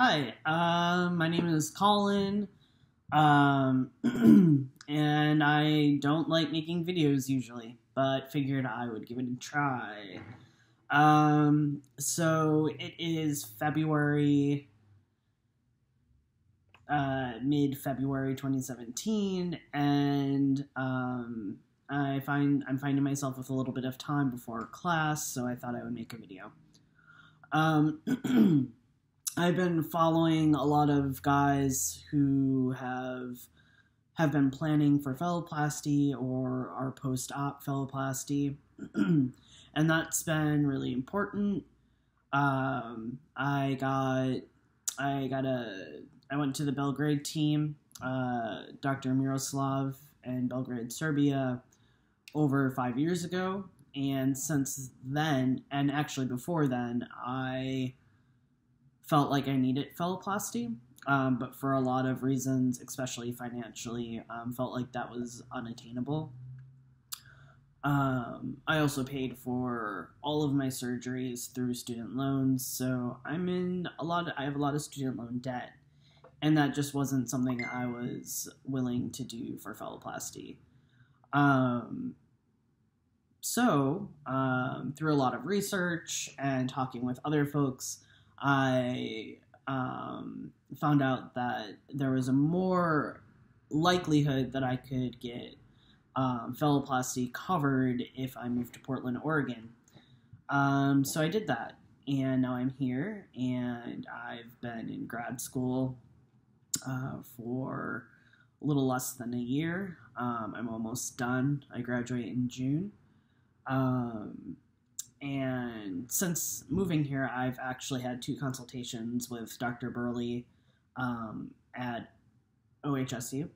Hi, um, my name is Colin, um, and I don't like making videos usually, but figured I would give it a try. Um, so it is February, uh, mid February 2017, and um, I find I'm finding myself with a little bit of time before class, so I thought I would make a video. I've been following a lot of guys who have have been planning for phalloplasty or are post-op phalloplasty, and that's been really important. Um, I got I got a I went to the Belgrade team, uh, Dr. Miroslav and Belgrade, Serbia, over five years ago, and since then, and actually before then, I felt like I needed phalloplasty, um, but for a lot of reasons, especially financially, um, felt like that was unattainable. Um, I also paid for all of my surgeries through student loans, so I'm in a lot. Of, I have a lot of student loan debt, and that just wasn't something I was willing to do for phalloplasty. Um, so, um, through a lot of research and talking with other folks, I um, found out that there was a more likelihood that I could get um, phalloplasty covered if I moved to Portland, Oregon. Um, so I did that, and now I'm here, and I've been in grad school uh, for a little less than a year. Um, I'm almost done. I graduate in June. Um, and since moving here, I've actually had two consultations with Dr. Berli um, at OHSU.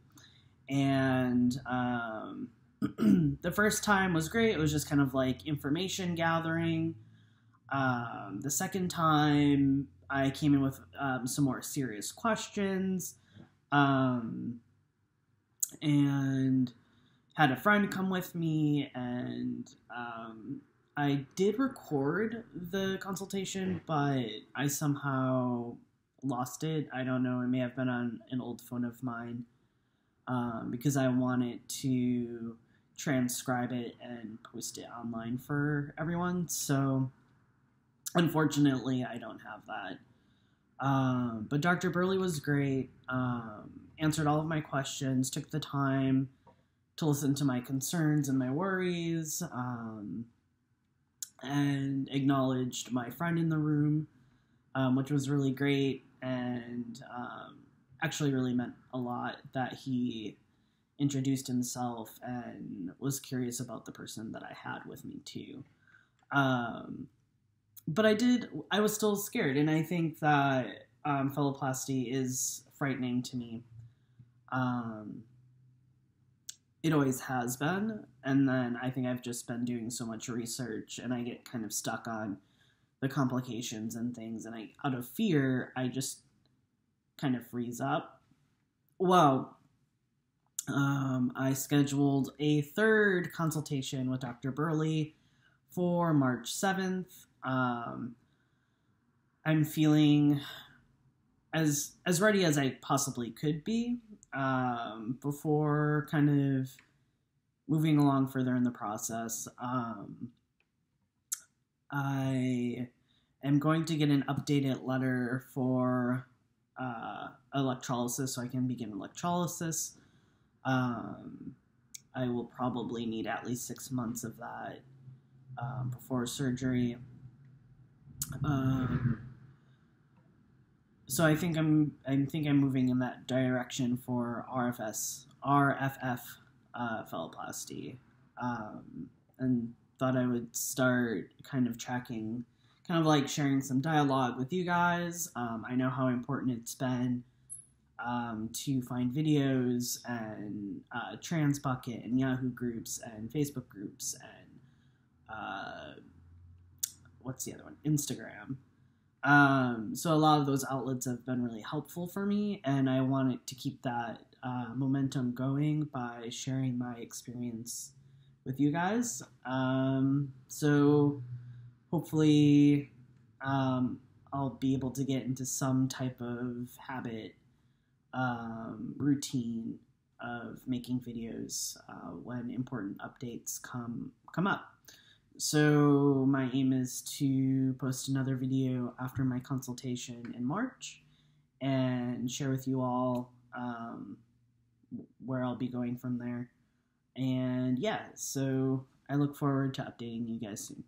And um, the first time was great. It was just kind of like information gathering. Um, the second time, I came in with um, some more serious questions. Um, and had a friend come with me and um, I did record the consultation, but I somehow lost it. I don't know. It may have been on an old phone of mine um, because I wanted to transcribe it and post it online for everyone. So, unfortunately, I don't have that. Um, but Dr. Berli was great, um, answered all of my questions, took the time to listen to my concerns and my worries. Um, and acknowledged my friend in the room, um, which was really great and um, actually really meant a lot that he introduced himself and was curious about the person that I had with me too. Um, but I did, I was still scared, and I think that um, phalloplasty is frightening to me. Um, it always has been. And then I think I've just been doing so much research and I get kind of stuck on the complications and things. And I, out of fear, I just kind of freeze up. Well, um, I scheduled a third consultation with Dr. Berli for March 7th. Um, I'm feeling as as ready as I possibly could be um, before kind of moving along further in the process. Um, I am going to get an updated letter for uh, electrolysis so I can begin electrolysis. Um, I will probably need at least six months of that um, before surgery. Um, so I think I'm I think I'm moving in that direction for RFS RFF uh, phalloplasty, um, and thought I would start kind of tracking, kind of like sharing some dialogue with you guys. Um, I know how important it's been um, to find videos and uh, Transbucket and Yahoo groups and Facebook groups and uh, what's the other one? Instagram. Um, so a lot of those outlets have been really helpful for me, and I wanted to keep that uh, momentum going by sharing my experience with you guys. Um, so hopefully, um, I'll be able to get into some type of habit um, routine of making videos uh, when important updates come come up. So my aim is to post another video after my consultation in March and share with you all um, where I'll be going from there. And yeah, so I look forward to updating you guys soon.